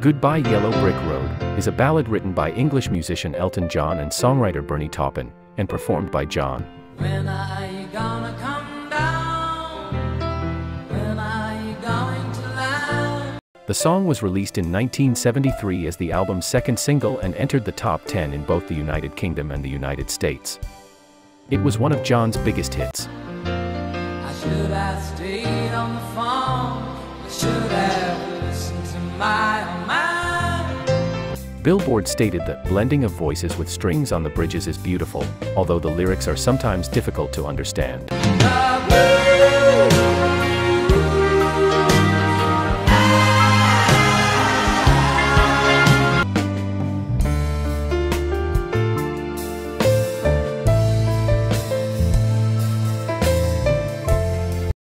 Goodbye Yellow Brick Road is a ballad written by English musician Elton John and songwriter Bernie Taupin, and performed by John. When are you gonna come down? When are you going to? The song was released in 1973 as the album's second single and entered the top 10 in both the United Kingdom and the United States. It was one of John's biggest hits. I Billboard stated that blending of voices with strings on the bridges is beautiful, although the lyrics are sometimes difficult to understand.